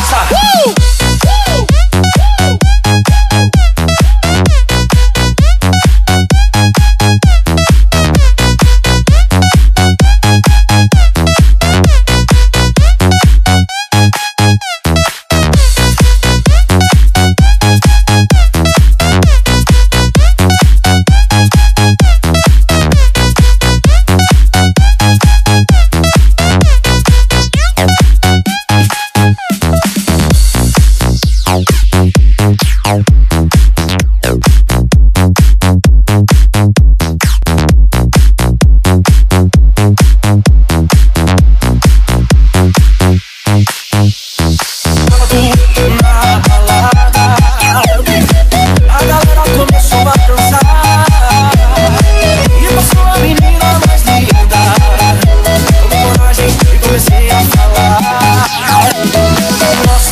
salsa. Woo!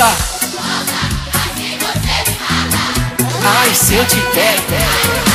fala. Ai, se eu te pego.